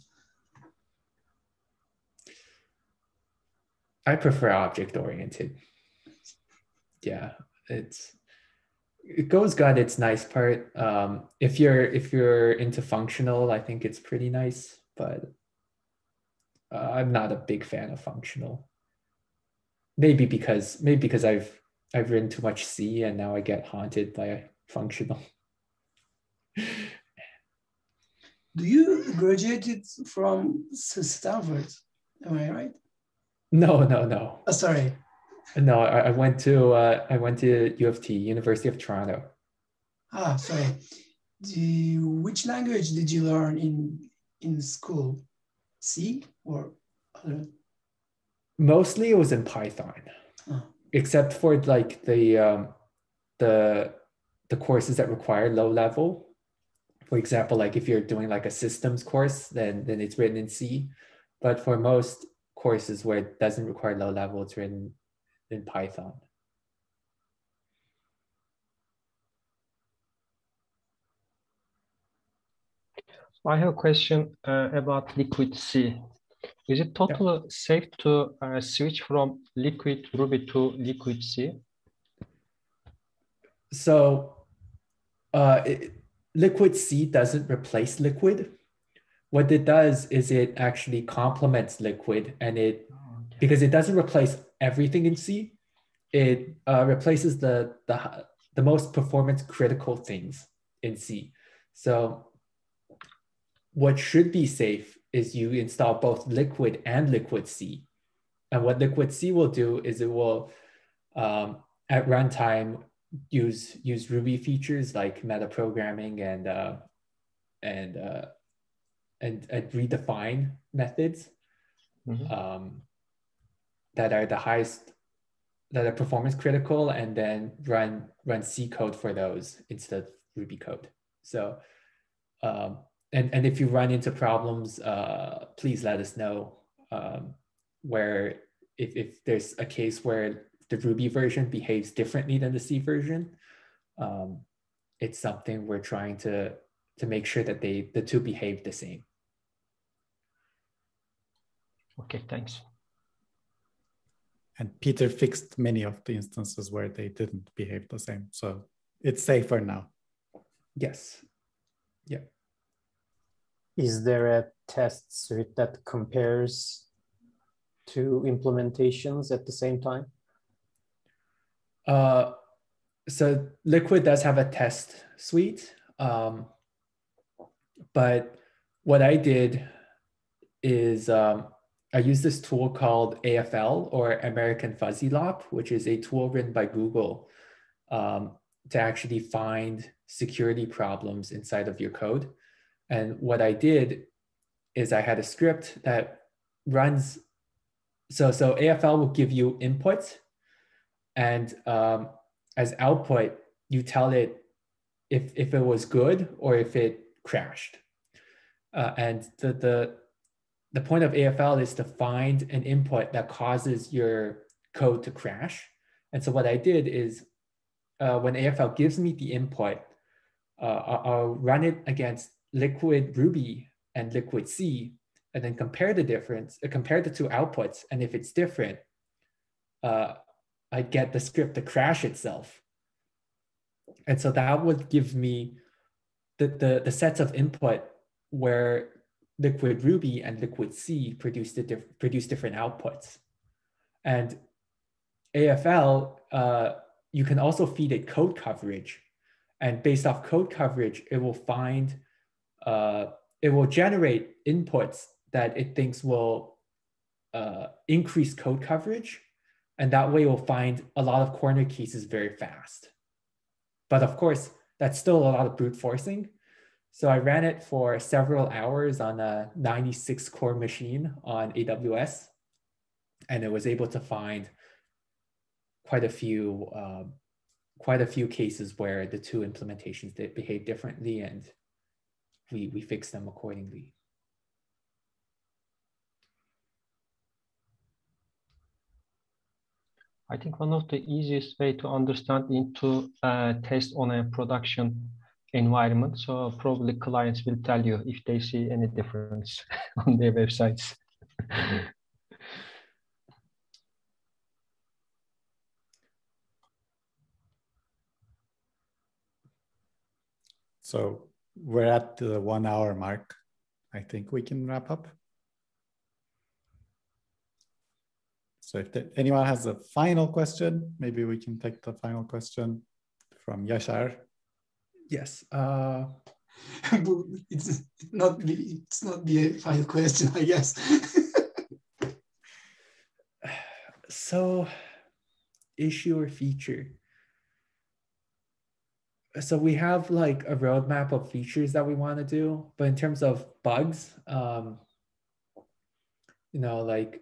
Speaker 2: I prefer object oriented. Yeah, it's it goes got its nice part. Um, if you're if you're into functional, I think it's pretty nice, but uh, I'm not a big fan of functional. Maybe because maybe because I've I've written too much C and now I get haunted by functional.
Speaker 1: Do you graduated from Stanford? Am I right?
Speaker 2: No, no, no.
Speaker 1: Oh, sorry.
Speaker 2: No, I, I went to uh, I went to U of T, University of Toronto.
Speaker 1: Ah, sorry. The, which language did you learn in in school? C or other?
Speaker 2: Mostly, it was in Python,
Speaker 1: Oh.
Speaker 2: except for like the um, the the courses that require low level. For example, like if you're doing like a systems course, then then it's written in C. But for most courses where it doesn't require low level, it's written in Python.
Speaker 7: I have a question uh, about Liquid C. Is it totally safe to uh, switch from Liquid Ruby to Liquid C?
Speaker 2: So uh, it, Liquid C doesn't replace Liquid. What it does is it actually complements Liquid and it, because it doesn't replace everything in C, it uh, replaces the, the, the most performance critical things in C. So what should be safe is you install both Liquid and Liquid C. And what Liquid C will do is it will, um, at runtime, use use Ruby features like metaprogramming and uh, and uh, and and redefine methods
Speaker 7: Mhm.
Speaker 2: um, that are the highest that are performance critical, and then run run C code for those instead of Ruby code. So um, and and if you run into problems, uh, please let us know um, where if if there's a case where the Ruby version behaves differently than the C version, um, it's something we're trying to to make sure that they the two behave the same.
Speaker 7: Okay, thanks.
Speaker 3: And Peter fixed many of the instances where they didn't behave the same. So it's safer now.
Speaker 2: Yes. Yeah.
Speaker 4: Is there a test suite that compares two implementations at the same time?
Speaker 2: Uh, so Liquid does have a test suite, um, but what I did is um, I used this tool called AFL or American Fuzzy Lop, which is a tool written by Google um, to actually find security problems inside of your code. And what I did is I had a script that runs. So, so AFL will give you input and um, as output, you tell it if, if it was good or if it crashed. Uh, and the, the, the point of AFL is to find an input that causes your code to crash. And so what I did is uh, when AFL gives me the input, uh, I'll, run it against Liquid Ruby and Liquid C, and then compare the difference, uh, compare the two outputs. And if it's different, uh, I get the script to crash itself. And so that would give me the, the, the sets of input where Liquid Ruby and Liquid C produce, the diff- produce different outputs. And AFL, uh, you can also feed it code coverage. And based off code coverage, it will find, uh, it will generate inputs that it thinks will uh, increase code coverage and that way we'll find a lot of corner cases very fast. But of course, that's still a lot of brute forcing. So I ran it for several hours on a 96 core machine on AWS, and it was able to find quite a few um, quite a few cases where the two implementations did behave differently, and we we fixed them accordingly.
Speaker 7: I think one of the easiest way to understand into uh, test on a production environment. So probably clients will tell you if they see any difference on their websites.
Speaker 3: So we're at the one hour mark. I think we can wrap up. So if anyone has a final question, maybe we can take the final question from Yashar.
Speaker 2: Yes. Uh,
Speaker 1: it's not really, it's not the final question, I guess.
Speaker 2: so issue or feature. So we have like a roadmap of features that we want to do, but in terms of bugs, um, you know, like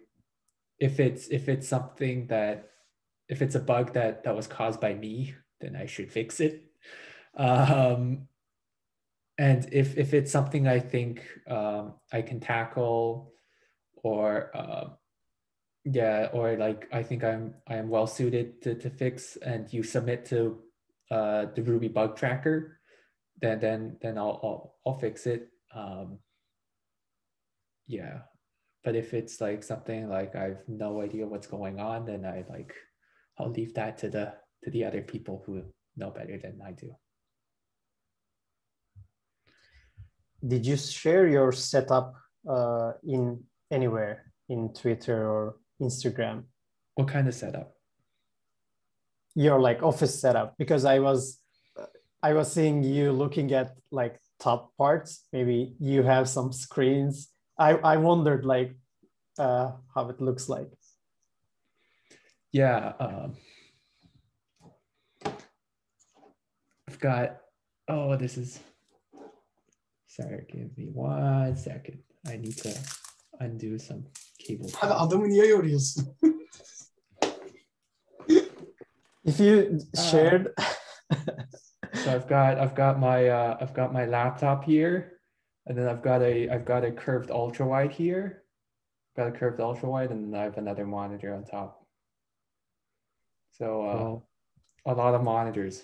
Speaker 2: if it's if it's something that if it's a bug that that was caused by me, then I should fix it. Um, and if if it's something I think um, I can tackle, or uh, yeah, or like I think I'm I am well suited to to fix, and you submit to uh, the Ruby bug tracker, then then then I'll I'll, I'll fix it. Um, yeah, but if it's like something like I've no idea what's going on, then I like I'll leave that to the to the other people who know better than I do.
Speaker 4: Did you share your setup uh, in anywhere in Twitter or Instagram?
Speaker 2: What kind of setup?
Speaker 4: Your like office setup because I was I was seeing you looking at like top parts. Maybe you have some screens. I I wondered like uh, how it looks like.
Speaker 2: Yeah. Um, I've got, oh, this is, sorry, give me one second. I need to undo some cable.
Speaker 1: Abi adamı niye yoruyorsun?
Speaker 4: If you shared,
Speaker 2: So I've got, I've got my, uh, I've got my laptop here, and then I've got a, I've got a curved ultra wide here, got a curved ultra wide, and then I have another monitor on top. So uh, a lot of monitors.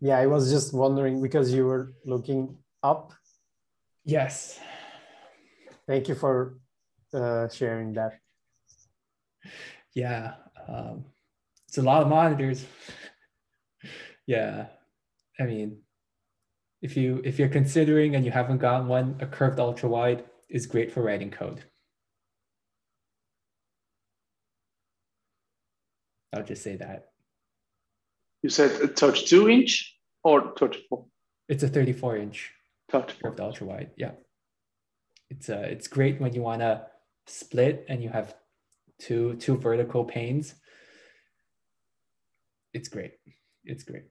Speaker 4: Yeah, I was just wondering because you were looking up.
Speaker 2: Yes.
Speaker 4: Thank you for uh, sharing that.
Speaker 2: Yeah. Um, it's a lot of monitors. yeah. I mean, if you if you're considering and you haven't gotten one, a curved ultra wide is great for writing code. I'll just say that.
Speaker 6: You said a 32 inch or 34?
Speaker 2: It's a 34 inch
Speaker 6: 34.
Speaker 2: curved ultra wide. Yeah. It's uh it's great when you want to split and you have two two vertical panes. It's great. It's great.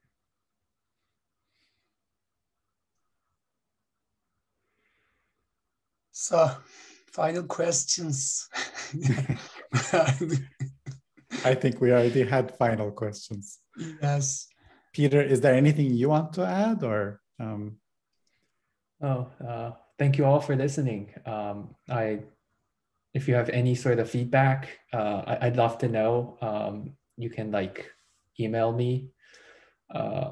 Speaker 1: So, final questions.
Speaker 3: I think we already had final questions.
Speaker 1: Yes.
Speaker 3: Peter, is there anything you want to add or? Um,
Speaker 2: Oh, uh, thank you all for listening. Um, I, if you have any sort of feedback, uh, I, would love to know. Um, you can like email me, uh,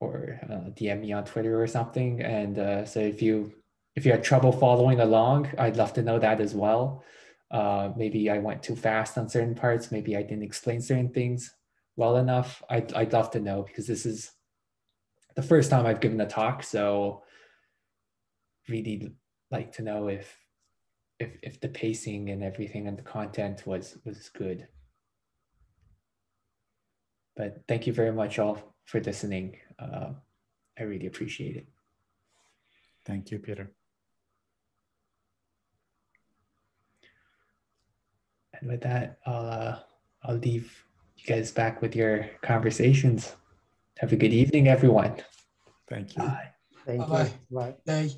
Speaker 2: or uh, DM me on Twitter or something. And uh, so if you if you had trouble following along, I'd love to know that as well. Uh, maybe I went too fast on certain parts. Maybe I didn't explain certain things well enough. I'd, I'd love to know because this is the first time I've given a talk. So really like to know if if if the pacing and everything and the content was was good. But thank you very much all for listening. Uh, I really appreciate it.
Speaker 3: thank you, Peter.
Speaker 2: And with that, I'll uh, I'll leave you guys back with your conversations. Have a good evening, everyone.
Speaker 3: Thank you.
Speaker 1: Bye.
Speaker 4: Thank
Speaker 1: Bye-bye.
Speaker 4: you. Bye.
Speaker 1: Bye.